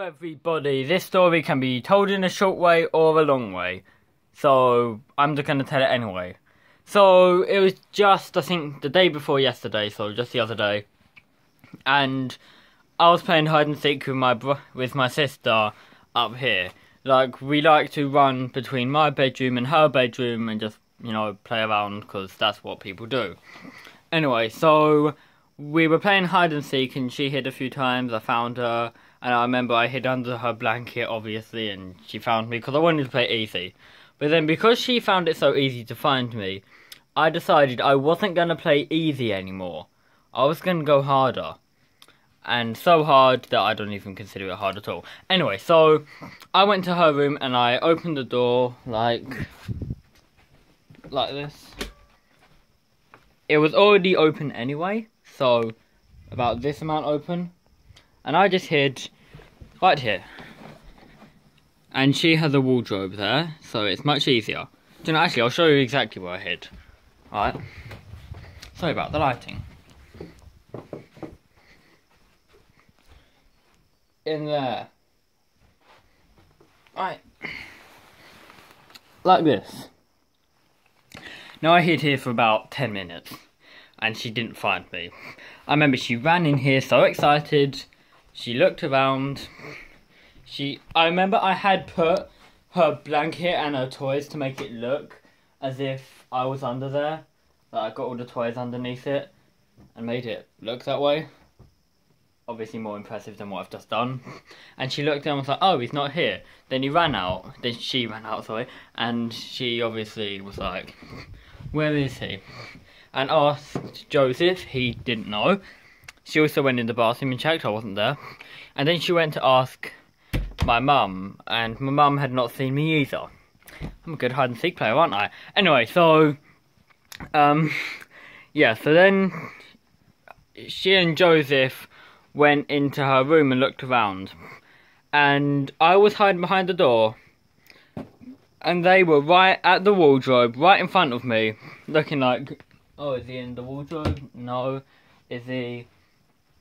Everybody, this story can be told in a short way or a long way. So, I'm just gonna tell it anyway. So, it was just, I think, the day before yesterday, so just the other day. And I was playing hide and seek with my with my sister up here. Like, we like to run between my bedroom and her bedroom and just, you know, play around because that's what people do. Anyway, so we were playing hide and seek and she hid a few times. I found her and I remember I hid under her blanket, obviously, and she found me because I wanted to play easy. But then because she found it so easy to find me, I decided I wasn't going to play easy anymore. I was going to go harder. And so hard that I don't even consider it hard at all. Anyway, so I went to her room and I opened the door like like this. It was already open anyway, so about this amount open and I just hid right here. And she has a wardrobe there, so it's much easier. You know, actually, I'll show you exactly where I hid. Alright. Sorry about the lighting. In there. Right. Like this. Now I hid here for about 10 minutes. And she didn't find me. I remember she ran in here so excited she looked around. She, I remember I had put her blanket and her toys to make it look as if I was under there. That I got all the toys underneath it and made it look that way. Obviously more impressive than what I've just done. And she looked and was like, oh, he's not here. Then he ran out. Then she ran out, sorry. And she obviously was like, where is he? And asked Joseph. He didn't know. She also went in the bathroom and checked I wasn't there. And then she went to ask my mum, and my mum had not seen me either. I'm a good hide and seek player, aren't I? Anyway, so, um, yeah, so then she and Joseph went into her room and looked around. And I was hiding behind the door. And they were right at the wardrobe, right in front of me, looking like, oh, is he in the wardrobe? No. Is he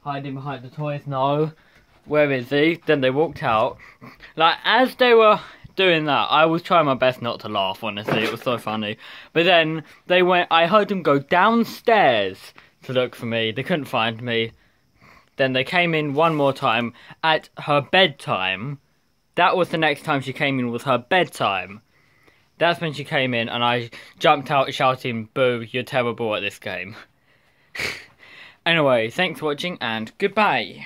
hiding behind the toys? No. Where is he? Then they walked out. Like, as they were doing that, I was trying my best not to laugh, honestly. It was so funny. But then they went, I heard them go downstairs to look for me. They couldn't find me. Then they came in one more time at her bedtime. That was the next time she came in was her bedtime. That's when she came in and I jumped out shouting, boo, you're terrible at this game. Anyway, thanks for watching and goodbye.